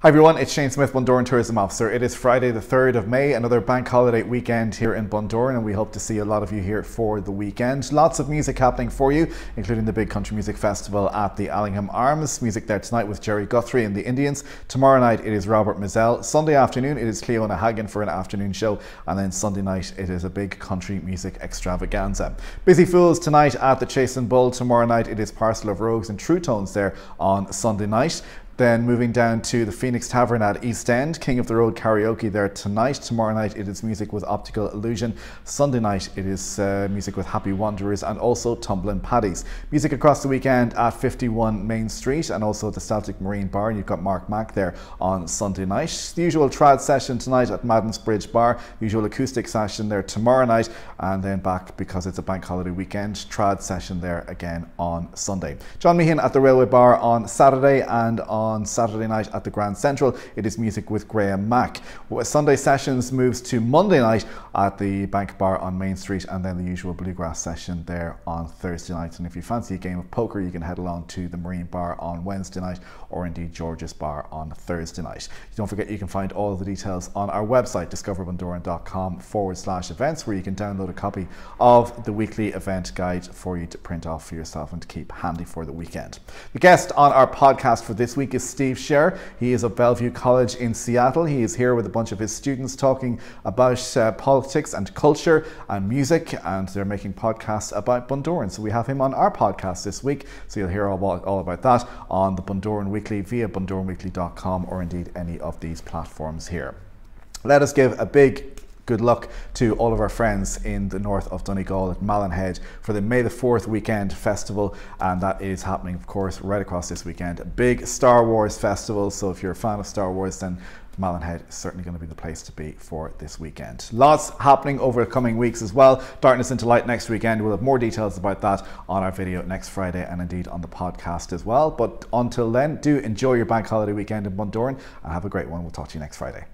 Hi everyone, it's Shane Smyth, Bundoran Tourism Officer. It is Friday the 3rd of May, another bank holiday weekend here in Bundoran and we hope to see a lot of you here for the weekend. Lots of music happening for you, including the big country music festival at the Allingham Arms. Music there tonight with Gerry Guthrie and the Indians. Tomorrow night it is Robert Mizzell. Sunday afternoon it is Cliona Hagan for an afternoon show and then Sunday night it is a big country music extravaganza. Busy Fools tonight at the Chasin Bull. Tomorrow night it is Parcel of Rogues and TruTones there on Sunday night. Then moving down to the Phoenix Tavern at East End, King of the Road karaoke there tonight. Tomorrow night it is music with Optical Illusion. Sunday night it is uh, music with Happy Wanderers and also Tumbling Paddies. Music across the weekend at 51 Main Street and also the Celtic Marine Bar. And you've got Mark Mack there on Sunday night. The usual trad session tonight at Madden's Bridge Bar. Usual acoustic session there tomorrow night and then back because it's a bank holiday weekend. Trad session there again on Sunday. John Meehan at the Railway Bar on Saturday and on on Saturday night at the Grand Central. It is music with Graham Mack. Sunday sessions moves to Monday night at the Bank Bar on Main Street and then the usual bluegrass session there on Thursday night. And if you fancy a game of poker, you can head along to the Marine Bar on Wednesday night or indeed George's Bar on Thursday night. Don't forget you can find all the details on our website discoverbundoran.com forward slash events where you can download a copy of the weekly event guide for you to print off for yourself and to keep handy for the weekend. The guest on our podcast for this week is is Steve Scher. He is of Bellevue College in Seattle. He is here with a bunch of his students talking about uh, politics and culture and music, and they're making podcasts about Bundoran. So we have him on our podcast this week. So you'll hear all about, all about that on the Bundoran Weekly via bundoranweekly.com or indeed any of these platforms here. Let us give a big good luck to all of our friends in the north of Donegal at Malin for the May the 4th weekend festival. And that is happening, of course, right across this weekend. A big Star Wars festival. So if you're a fan of Star Wars, then Malin is certainly going to be the place to be for this weekend. Lots happening over the coming weeks as well. Darkness into Light next weekend. We'll have more details about that on our video next Friday and indeed on the podcast as well. But until then, do enjoy your bank holiday weekend in Bundoran and have a great one. We'll talk to you next Friday.